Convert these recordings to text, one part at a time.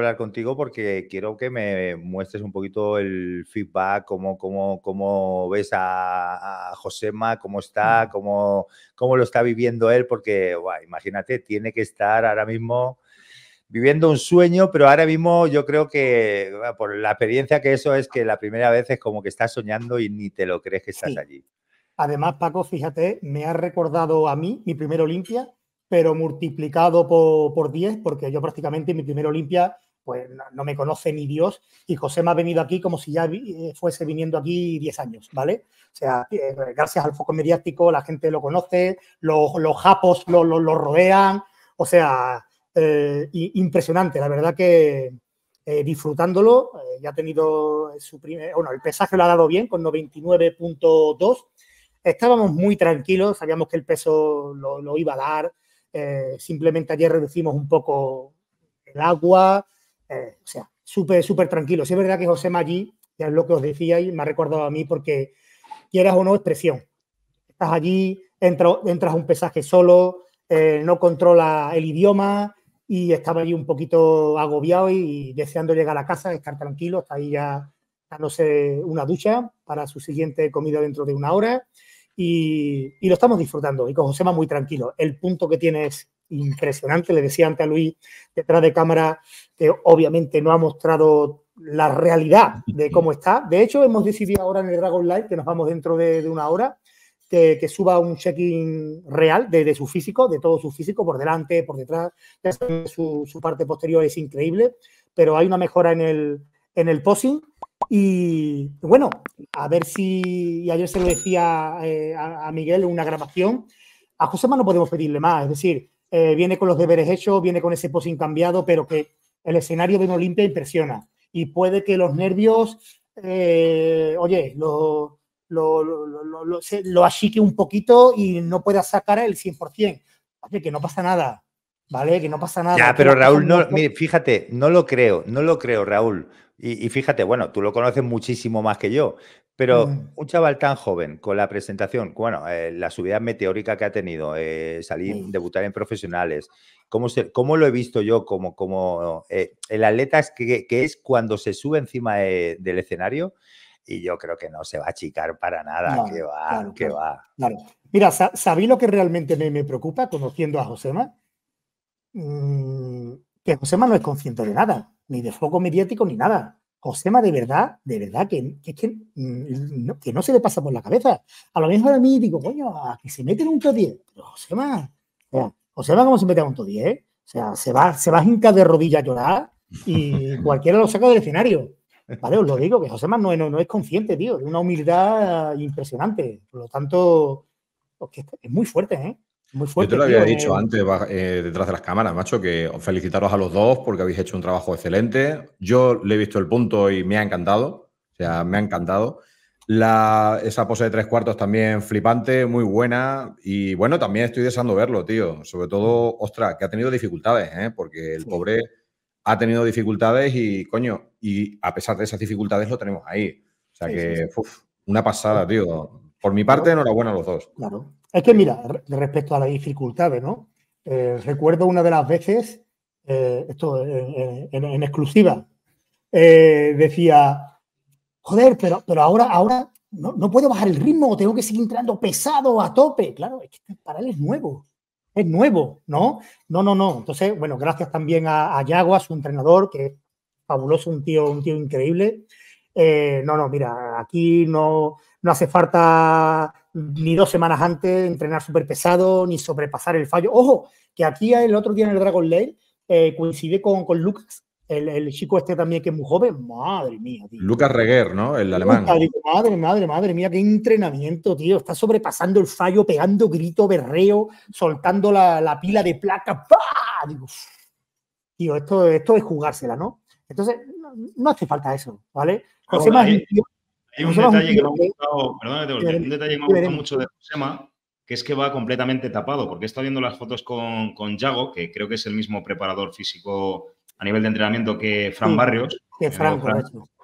hablar contigo porque quiero que me muestres un poquito el feedback, cómo, cómo, cómo ves a, Josema, cómo está, cómo, cómo, lo está viviendo él, porque imagínate, tiene que estar ahora mismo viviendo un sueño, pero ahora mismo yo creo que por la experiencia que eso es que la primera vez es como que estás soñando y ni te lo crees que estás allí. Además, Paco, fíjate, me ha recordado a mí mi primer Olimpia, pero multiplicado por, por 10, porque yo prácticamente mi primer Olimpia pues no, me conoce ni Dios y José me ha venido aquí como si ya eh, fuese viniendo aquí 10 años, ¿vale? O sea, eh, gracias al foco mediático la gente lo conoce, los, japos lo, lo, rodean, o sea, eh, impresionante, la verdad que disfrutándolo, ya ha tenido su primer, bueno, el pesaje lo ha dado bien con 99.2, estábamos muy tranquilos, sabíamos que el peso lo, lo iba a dar, simplemente ayer reducimos un poco el agua, eh, o sea, súper, súper tranquilo. Sí es verdad que José Maggi, ya es lo que os decía y me ha recordado a mí porque quieras o no, es presión. Estás allí, entras a un pesaje solo, eh, no controla el idioma y estaba allí un poquito agobiado y, deseando llegar a casa, estar tranquilo, está ahí ya dándose una ducha para su siguiente comida dentro de una hora y, y lo estamos disfrutando y con Josema muy tranquilo. El punto que tiene es impresionante. Le decía antes a Luis detrás de cámara que obviamente no ha mostrado la realidad de cómo está. De hecho, hemos decidido ahora en el Dragon Live, que nos vamos dentro de, una hora, que, suba un check-in real de, su físico, de todo su físico, por delante, por detrás. Su, su, parte posterior es increíble, pero hay una mejora en el, en el posing. Y bueno, a ver si, ayer se lo decía eh, a, Miguel en una grabación, a Josema no podemos pedirle más, es decir, eh, viene con los deberes hechos, viene con ese posing cambiado, pero que el escenario de un Olimpia impresiona. Y puede que los nervios, eh, oye, lo, lo, lo, lo, achique un poquito y no pueda sacar el 100%. Oye, que no pasa nada, ¿vale? Que no pasa nada. Ya, pero Raúl, no, mire, fíjate, no lo creo, no lo creo, Raúl. Y, y, fíjate, bueno, tú lo conoces muchísimo más que yo, pero mm. un chaval tan joven con la presentación, bueno, eh, la subida meteórica que ha tenido, eh, salir, debutar en profesionales, ¿cómo, se, cómo lo he visto yo como, como eh, el atleta es que, es cuando se sube encima del escenario? Y yo creo que no se va a achicar para nada, que va, que va. Mira, ¿sabí lo que realmente me, preocupa conociendo a Josema? Mm, que Josema no es consciente de nada, ni de foco mediático ni nada. Josema, de verdad, de verdad, que, que, mm, no, que, no, se le pasa por la cabeza. A lo mejor a mí digo, coño, a que se mete en un top 10. Pero Josema, o Josema, ¿cómo se mete en un top 10? O sea, se va, se va a hincar de rodillas a llorar y cualquiera lo saca del escenario. Vale, os lo digo, que Josema no, no, no es consciente, tío, de una humildad impresionante. Por lo tanto, es muy fuerte, ¿eh? Yo te lo había dicho eh. antes, eh, detrás de las cámaras, macho, que felicitaros a los dos porque habéis hecho un trabajo excelente. Yo le he visto el punto y me ha encantado. O sea, me ha encantado. La, esa pose de tres cuartos también flipante, muy buena. Y bueno, también estoy deseando verlo, tío. Sobre todo, ostras, que ha tenido dificultades, ¿eh? porque el pobre ha tenido dificultades y, coño, y a pesar de esas dificultades lo tenemos ahí. O sea que, una pasada, tío. Por mi parte, enhorabuena a los dos. Claro. Es que, mira, respecto a las dificultades, ¿no? Eh, recuerdo una de las veces, eh, esto en, exclusiva, eh, decía, joder, pero, pero ahora, ahora no, puedo bajar el ritmo, tengo que seguir entrando pesado a tope. Claro, es que para él es nuevo, es nuevo, ¿no? No, no, no. Entonces, bueno, gracias también a, a Yago, a su entrenador, que es fabuloso, un tío, un tío increíble. no, no, mira, aquí no, no hace falta ni dos semanas antes entrenar súper pesado, ni sobrepasar el fallo. Ojo, que aquí el otro día en el Dragon Lane eh, coincide con, con Lucas, el, chico este también que es muy joven. Madre mía, tío. Lucas Reguer, ¿no? El alemán. Madre, madre, madre mía, qué entrenamiento, tío. Está sobrepasando el fallo, pegando grito, berreo, soltando la, pila de placa. ¡Pah! Digo, tío, esto, esto es jugársela, ¿no? Entonces, no, hace falta eso, ¿vale? José hay un detalle que me ha gustado, un detalle que me ha gustado mucho de Josema, que es que va completamente tapado, porque he estado viendo las fotos con, con Yago, que creo que es el mismo preparador físico a nivel de entrenamiento que Fran Barrios. Que Fran,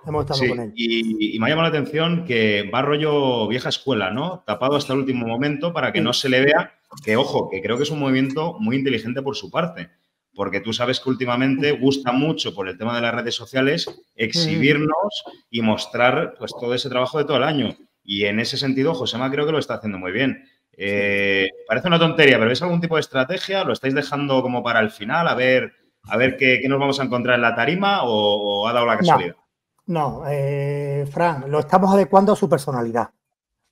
Hemos estado con él. Y, me ha llamado la atención que va rollo vieja escuela, ¿no? Tapado hasta el último momento para que no se le vea, que ojo, que creo que es un movimiento muy inteligente por su parte. Porque tú sabes que últimamente gusta mucho por el tema de las redes sociales exhibirnos y mostrar pues todo ese trabajo de todo el año. Y en ese sentido, Josema creo que lo está haciendo muy bien. Eh, parece una tontería, pero ¿es algún tipo de estrategia? ¿Lo estáis dejando como para el final? A ver, a ver qué, nos vamos a encontrar en la tarima o, ha dado la casualidad. No, eh, Fran, lo estamos adecuando a su personalidad,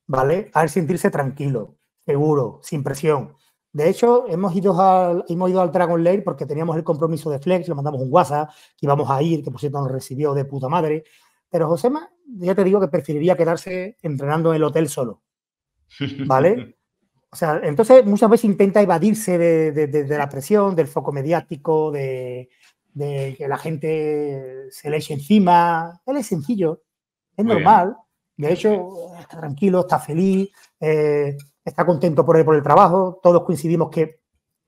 ¿vale? A sentirse tranquilo, seguro, sin presión. De hecho, hemos ido, al, hemos ido al Dragon Lair porque teníamos el compromiso de Flex, le mandamos un WhatsApp que íbamos a ir, que por cierto nos recibió de puta madre. Pero Josema, ya te digo que preferiría quedarse entrenando en el hotel solo. ¿Vale? O sea, entonces muchas veces intenta evadirse de, la presión, del foco mediático, de, que la gente se le eche encima. Él es sencillo, es normal. De hecho, está tranquilo, está feliz, eh, está contento por el, por el trabajo. Todos coincidimos que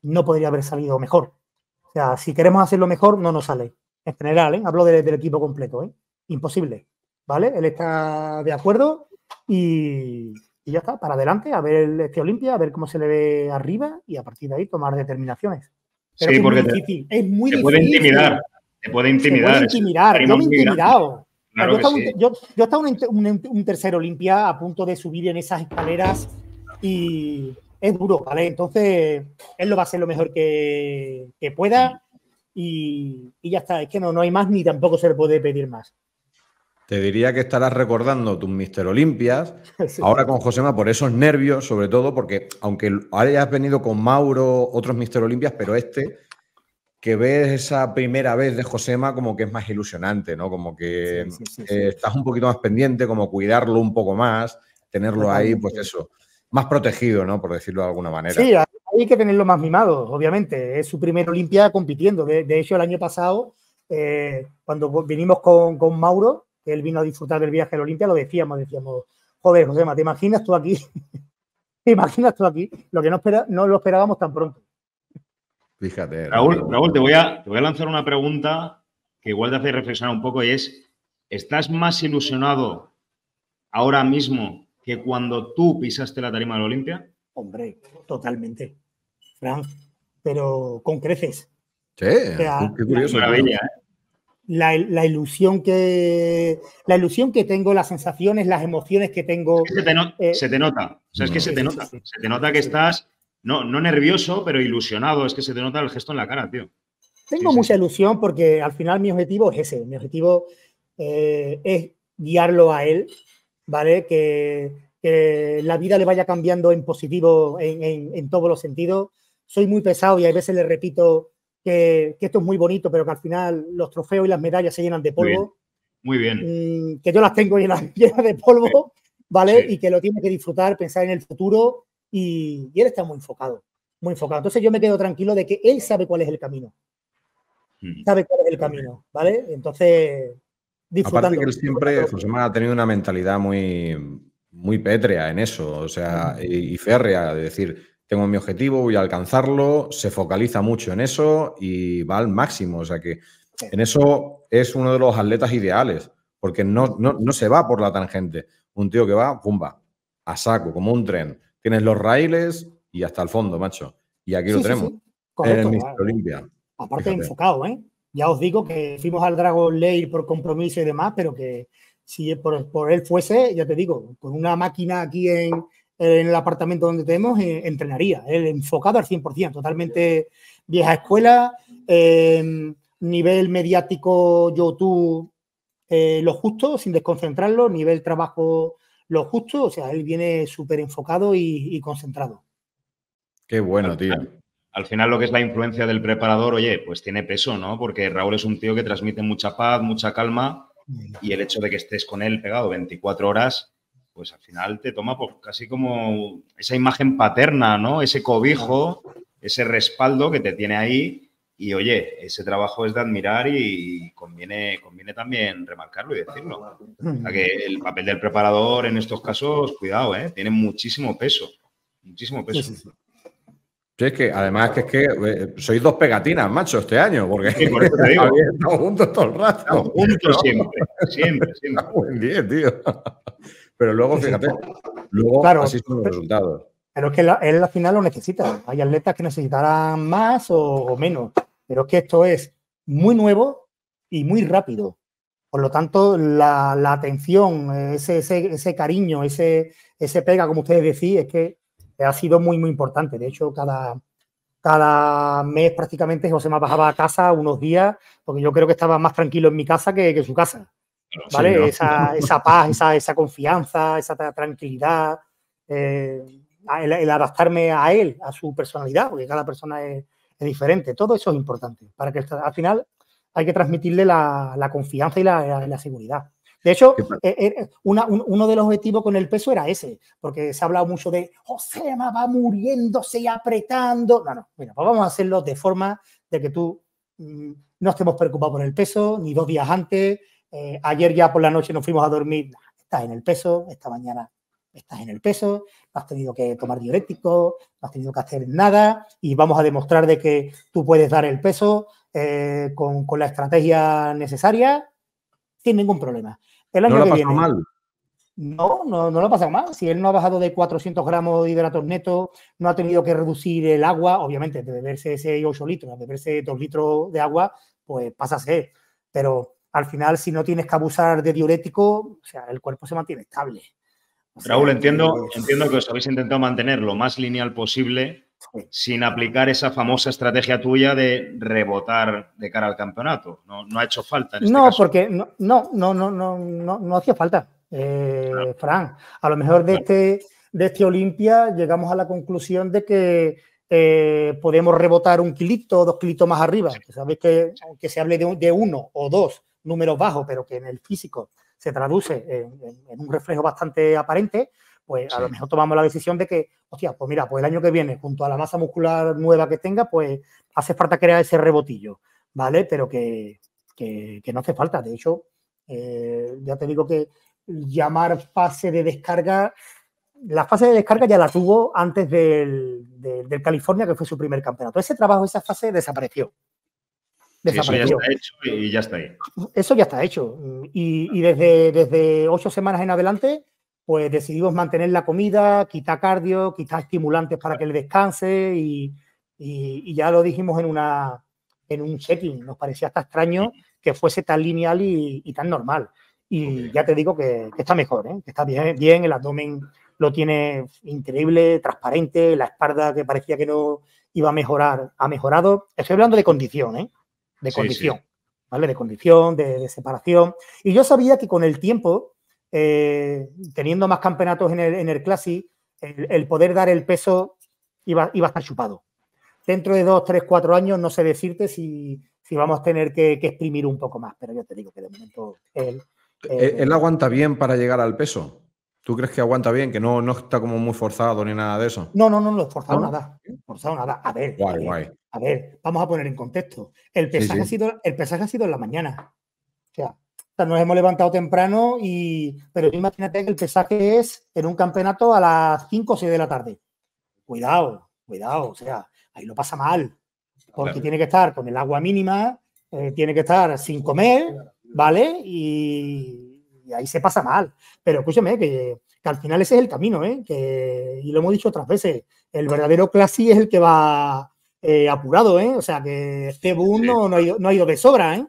no podría haber salido mejor. O sea, si queremos hacerlo mejor, no nos sale. En general, ¿eh? hablo del equipo completo. ¿eh? Imposible. ¿Vale? Él está de acuerdo y, y ya está, para adelante, a ver este Olimpia, a ver cómo se le ve arriba y a partir de ahí tomar determinaciones. sí, porque es muy difícil. Es muy te puede intimidar. Te puede intimidar. puede intimidar. Yo me he intimidado. yo, yo, estaba un, un, tercer Olimpia a punto de subir en esas escaleras y es duro, ¿vale? Entonces, él lo va a hacer lo mejor que, que pueda y, y, ya está. Es que no, no hay más ni tampoco se le puede pedir más. Te diría que estarás recordando tus Mister Olimpias, ahora con Josema, por esos nervios, sobre todo, porque aunque hayas venido con Mauro, otros Mister Olimpias, pero este, que ves esa primera vez de Josema como que es más ilusionante, ¿no? Como que eh, estás un poquito más pendiente, como cuidarlo un poco más, tenerlo ahí, pues eso, más protegido, ¿no? Por decirlo de alguna manera. Sí, hay que tenerlo más mimado, obviamente. Es su primer Olimpia compitiendo. De, hecho, el año pasado, eh, cuando vinimos con, con Mauro, que él vino a disfrutar del viaje a la Olimpia, lo decíamos, decíamos, joder, José, ¿te imaginas tú aquí? ¿Te imaginas tú aquí? Lo que no, espera, no lo esperábamos tan pronto. Fíjate. Raúl, Raúl te, voy a, te voy a lanzar una pregunta que igual te hace reflexionar un poco y es, ¿estás más ilusionado ahora mismo que cuando tú pisaste la tarima de la Olimpia? Hombre, totalmente. Frank, pero con creces. Sí, qué curioso. Maravilla, ¿eh? la, ilusión que la ilusión que tengo, las sensaciones, las emociones que tengo. se, te eh, se, te nota. O sea, es que se te nota. se te nota que estás no, no nervioso, pero ilusionado. Es que se te nota el gesto en la cara, tío. Tengo mucha ilusión porque al final mi objetivo es ese. Mi objetivo eh, es guiarlo a él, ¿vale? Que, la vida le vaya cambiando en positivo en, en todos los sentidos. Soy muy pesado y a veces le repito que, esto es muy bonito, pero que al final los trofeos y las medallas se llenan de polvo. Muy bien. Mm, que yo las tengo llenas, de polvo, ¿vale? Y que lo tiene que disfrutar, pensar en el futuro y, él está muy enfocado, muy enfocado. Entonces yo me quedo tranquilo de que él sabe cuál es el camino. Hmm. Sabe cuál es el camino, ¿vale? Entonces, disfrutando. Aparte que él siempre, José ha tenido una mentalidad muy, muy pétrea en eso, o sea, y, y férrea, de decir, tengo mi objetivo, voy a alcanzarlo, se focaliza mucho en eso y va al máximo. O sea que en eso es uno de los atletas ideales, porque no, no, se va por la tangente. Un tío que va, pumba, a saco, como un tren. Tienes los raíles y hasta el fondo, macho. Y aquí lo tenemos. en el Olimpia. Aparte enfocado, ¿eh? Ya os digo que fuimos al Dragon Lair por compromiso y demás, pero que si por, él fuese, ya te digo, con una máquina aquí en, el apartamento donde tenemos, eh, entrenaría. Él enfocado al 100%, totalmente vieja escuela, em, nivel mediático YouTube eh, lo justo, sin desconcentrarlo, nivel trabajo lo justo, o sea, él viene súper enfocado y, concentrado. Qué bueno, tío. Al final lo que es la influencia del preparador, oye, pues tiene peso, ¿no? Porque Raúl es un tío que transmite mucha paz, mucha calma y el hecho de que estés con él pegado 24 horas, pues al final te toma casi como esa imagen paterna, ¿no? Ese cobijo, ese respaldo que te tiene ahí. Y oye, ese trabajo es de admirar y conviene, conviene también remarcarlo y decirlo. que el papel del preparador en estos casos, cuidado, ¿eh? tiene muchísimo peso. Muchísimo peso. Es que además que es que eh, sois dos pegatinas, macho, este año, porque sí, por eso te digo. juntos todo el rato. juntos siempre, siempre, siempre. Buen día, tío. Pero luego, fíjate, luego así son los resultados. Pero es que él al final lo necesita. Hay atletas que necesitarán más o, menos. pero es que esto es muy nuevo y muy rápido. Por lo tanto, la, atención, ese, ese, cariño, ese, ese pega, como ustedes decís, es que ha sido muy, muy importante. De hecho, cada, cada mes prácticamente José me bajaba a casa unos días, porque yo creo que estaba más tranquilo en mi casa que, en su casa. ¿Vale? esa, esa, paz, esa, esa, confianza, esa tranquilidad, eh, el, adaptarme a él, a su personalidad, porque cada persona es, diferente. Todo eso es importante para que al final hay que transmitirle la, confianza y la, seguridad. De hecho, eh, eh, uno de los objetivos con el peso era ese, porque se ha hablado mucho de José va muriéndose y apretando. No, no, bueno, pues vamos a hacerlo de forma de que tú mm, no estemos preocupados por el peso, ni dos días antes. Eh, ayer ya por la noche nos fuimos a dormir, estás en el peso, esta mañana estás en el peso, no has tenido que tomar diurético, no has tenido que hacer nada y vamos a demostrar de que tú puedes dar el peso eh, con, la estrategia necesaria sin ningún problema. El año ¿No lo que viene, mal? No, no, no lo ha pasado mal. Si él no ha bajado de 400 gramos de hidratos netos, no ha tenido que reducir el agua, obviamente, de beberse ese 8 litros, de beberse 2 litros de agua, pues pasa a ser. Pero al final, si no tienes que abusar de diurético, o sea, el cuerpo se mantiene estable. Raúl, entiendo, entiendo que os habéis intentado mantener lo más lineal posible sin aplicar esa famosa estrategia tuya de rebotar de cara al campeonato. No, ha hecho falta. En este no, porque no, no, no, no, no, no, hacía falta, eh, Fran. A lo mejor de este, de este Olimpia llegamos a la conclusión de que eh, podemos rebotar un kilito, dos kilitos más arriba. Sabéis que aunque se hable de uno o dos números bajos, pero que en el físico se traduce en, un reflejo bastante aparente, pues a lo mejor tomamos la decisión de que, hostia, pues mira, pues el año que viene, junto a la masa muscular nueva que tenga, pues hace falta crear ese rebotillo, ¿vale? Pero que, no hace falta. De hecho, eh, ya te digo que llamar fase de descarga, la fase de descarga ya la tuvo antes del, del California, que fue su primer campeonato. Ese trabajo, esa fase desapareció eso ya está hecho y ya está ahí. Eso ya está hecho. Y, desde, desde ocho semanas en adelante, pues decidimos mantener la comida, quitar cardio, quitar estimulantes para que él descanse y, ya lo dijimos en, una, en un check-in. Nos parecía hasta extraño que fuese tan lineal y, tan normal. Y ya te digo que, está mejor, ¿eh? que está bien, bien, el abdomen lo tiene increíble, transparente, la espalda que parecía que no iba a mejorar, ha mejorado. Estoy hablando de condición, ¿eh? de condición, ¿vale? De condición, de, separación. Y yo sabía que con el tiempo, eh, teniendo más campeonatos en el, en el Classic, el, poder dar el peso iba, iba a estar chupado. Dentro de dos, tres, cuatro años, no sé decirte si, si vamos a tener que, exprimir un poco más, pero yo te digo que de momento él... Eh, ¿Él aguanta bien para llegar al peso? ¿Tú crees que aguanta bien, que no, no está como muy forzado ni nada de eso? No, no, no, no, forzado nada. Forzado nada. A ver, guay, guay. A ver, vamos a poner en contexto. El pesaje, Ha, sido, el pesaje ha sido en la mañana. O sea, nos hemos levantado temprano y. Pero imagínate que el pesaje es en un campeonato a las 5 o 6 de la tarde. Cuidado, cuidado. O sea, ahí lo pasa mal. Porque tiene que estar con el agua mínima, eh, tiene que estar sin comer, ¿vale? Y, ahí se pasa mal. Pero escúcheme, que, al final ese es el camino, ¿eh? Que, y lo hemos dicho otras veces. El verdadero classy es el que va eh, apurado, ¿eh? O sea que este boom no, ha ido, no, ha ido, de sobra, ¿eh?